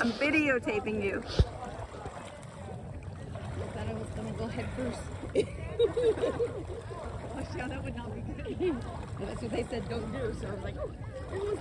I'm videotaping you. I thought I was gonna go head first. oh, yeah, that would not be good. Well, that's what they said don't do, so I was like, oh,